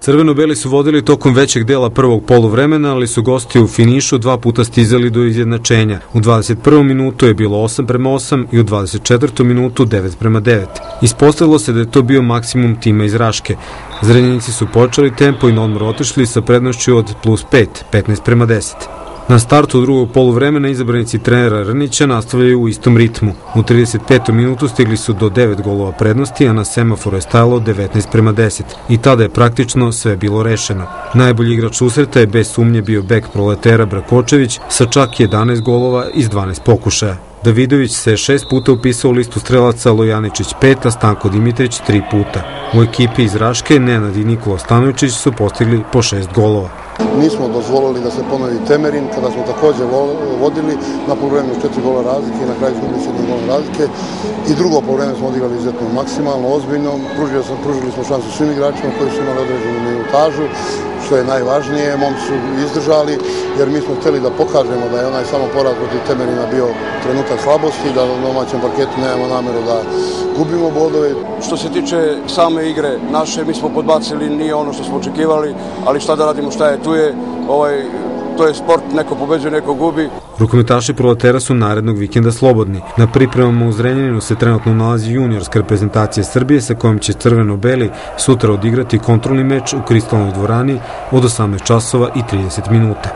Crveno-beli su vodili tokom većeg dela prvog poluvremena, ali su gosti u finišu dva puta stizali do izjednačenja. U 21. minutu je bilo 8 prema 8 i u 24. minutu 9 prema 9. Ispostavilo se da je to bio maksimum tima iz Raške. Zrenjanici su počeli tempo i na odmor otišli sa prednošću od plus 5, 15 prema 10. Na startu drugog poluvremena izabranici trenera Rnića nastavljaju u istom ritmu. U 35. minutu stigli su do 9 golova prednosti, a na semaforu je stajalo 19 prema 10. I tada je praktično sve bilo rešeno. Najbolji igrač usreta je bez sumnje bio bek proletera Brakočević sa čak 11 golova iz 12 pokušaja. Davidović se šest puta upisao u listu strelaca, Lojaničić pet, a Stanko Dimitrić tri puta. U ekipi iz Raške Nenad i Nikola Stanovičić su postigli po šest golova. Nismo dozvolili da se ponovi Temerin, kada smo takođe vodili na polovremenu četiri gola razlike i na kraju imali jednog gola razlike. I drugo polovreme smo odigrali izuzetno maksimalno, ozbiljno. Pružili smo, pružili smo šansu svim igračima koji su imali određenu minutažu, što je najvažnije. Mom su izdržali, jer mi smo hteli da pokažemo da je onaj samo poraz protiv Temerina bio trenutak slabosti, da na domaćem parketu nemamo nameru da gubimo bodove. Što se tiče same igre naše, mi smo podbacili, nije ono što smo očekivali, ali šta da radimo, šta je tu je, ovaj, to je sport, neko pobeđuje, neko gubi. Rukometaši proletera su narednog vikenda slobodni. Na pripremama u Zrenjaninu se trenutno nalazi juniorska reprezentacija Srbije sa kojom će Crveno-Beli sutra odigrati kontrolni meč u Kristalnoj dvorani od 18 časova i 30 minuta.